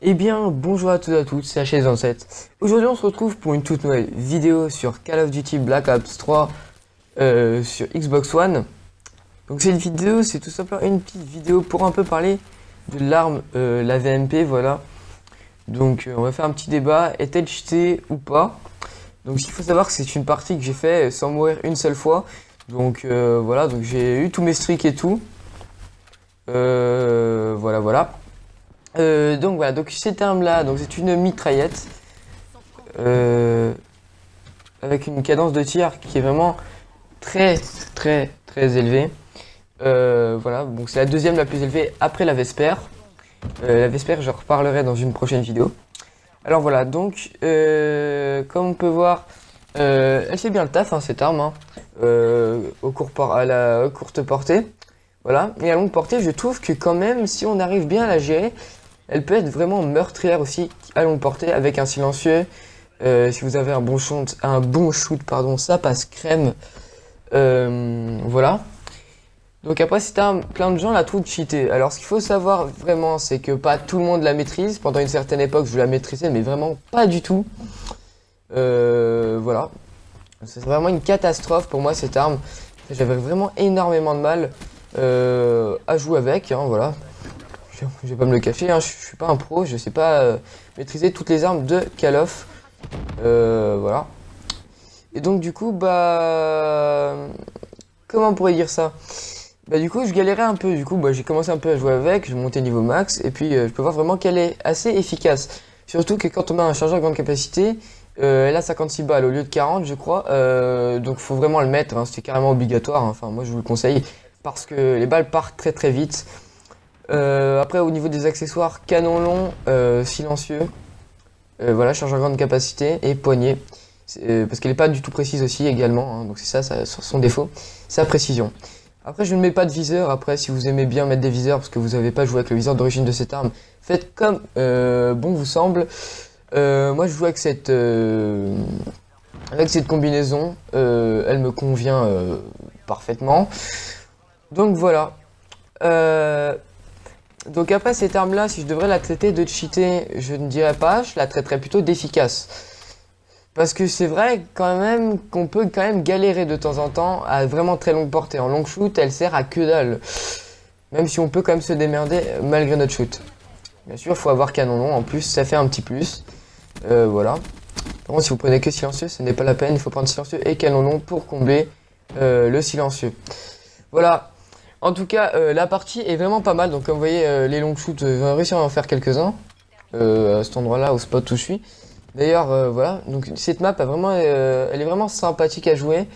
Eh bien, bonjour à tous et à toutes, c'est HZ27. Aujourd'hui, on se retrouve pour une toute nouvelle vidéo sur Call of Duty Black Ops 3 euh, sur Xbox One. Donc, cette vidéo, c'est tout simplement une petite vidéo pour un peu parler de l'arme, euh, la VMP, voilà. Donc, euh, on va faire un petit débat, est-elle cheatée ou pas? Donc, ce qu'il faut savoir, que c'est une partie que j'ai fait sans mourir une seule fois. Donc, voilà, donc j'ai eu tous mes streaks et tout. voilà, voilà. Euh, donc voilà, donc cette arme là, donc c'est une mitraillette euh, avec une cadence de tir qui est vraiment très très très élevée. Euh, voilà, donc c'est la deuxième la plus élevée après la Vesper. la Vesper, je reparlerai dans une prochaine vidéo. Alors voilà, donc comme on peut voir, elle fait bien le taf hein, cette arme, hein, au court à la courte portée. Voilà, et à longue portée, je trouve que quand même, si on arrive bien à la gérer, elle peut être vraiment meurtrière aussi à longue portée avec un silencieux. Euh, si vous avez un bon shoot, un bon shoot, pardon, ça passe crème. Euh, voilà. Donc après, c'est un, plein de gens la trouvent cheatée. Alors ce qu'il faut savoir vraiment, c'est que pas tout le monde la maîtrise. Pendant une certaine époque, je la maîtrisais, mais vraiment pas du tout. Euh, voilà. C'est vraiment une catastrophe pour moi cette arme. J'avais vraiment énormément de mal à jouer avec. Hein, voilà je vais pas me le cacher, hein, je, suis pas un pro, je sais pas euh, maîtriser toutes les armes de Call. Euh, voilà. Et donc du coup, bah... Comment on pourrait dire ça? Bah du coup, je galérais un peu, du coup, bah, j'ai commencé un peu à jouer avec, je montais niveau max, et puis euh, je peux voir vraiment qu'elle est assez efficace. Surtout que quand on a un chargeur grande capacité, elle a 56 balles au lieu de 40, je crois. donc faut vraiment le mettre, hein, c'est carrément obligatoire. Hein. Enfin, moi je vous le conseille parce que les balles partent très très vite. Euh, après, au niveau des accessoires, canon long, euh, silencieux, euh, voilà, chargeur grande capacité et poignée. parce qu'elle n'est pas du tout précise aussi également, hein, donc c'est ça, ça, son défaut, sa précision. Après, je ne mets pas de viseur. Après, si vous aimez bien mettre des viseurs parce que vous n'avez pas joué avec le viseur d'origine de cette arme, faites comme bon vous semble. Moi, je joue avec cette, avec cette combinaison. elle me convient parfaitement. Donc voilà. Donc après cette arme-là, si je devrais la traiter de cheater, je ne dirais pas, je la traiterais plutôt d'efficace. Parce que c'est vrai quand même qu'on peut quand même galérer de temps en temps à vraiment très longue portée. En long shoot, elle sert à que dalle. Même si on peut quand même se démerder malgré notre shoot. Bien sûr, il faut avoir canon long. En plus, ça fait un petit plus. Euh, voilà. Par si vous prenez que silencieux, ce n'est pas la peine. Il faut prendre silencieux et canon long pour combler euh, le silencieux. Voilà. En tout cas, euh, la partie est vraiment pas mal. Donc, comme vous voyez, les long shoots, euh, j'ai réussi à en faire quelques-uns. à cet endroit-là, au spot où je suis. D'ailleurs, voilà. Donc, cette map, a vraiment, elle est vraiment sympathique à jouer.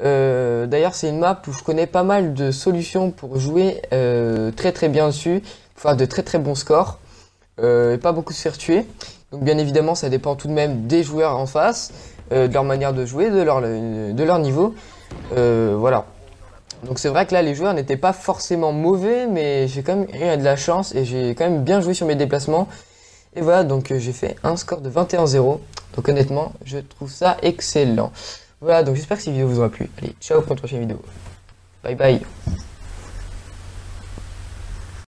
D'ailleurs, c'est une map où je connais pas mal de solutions pour jouer très très bien dessus. Pour faire de très très bons scores. Et pas beaucoup se faire tuer. Donc, bien évidemment, ça dépend tout de même des joueurs en face. de leur manière de jouer, de leur, de leur niveau. voilà. Donc c'est vrai que là, les joueurs n'étaient pas forcément mauvais, mais j'ai quand même eu de la chance et j'ai quand même bien joué sur mes déplacements. Et voilà, donc euh, j'ai fait un score de 21-0. Donc honnêtement, je trouve ça excellent. Voilà, donc j'espère que cette vidéo vous aura plu. Allez, ciao pour une prochaine vidéo. Bye bye.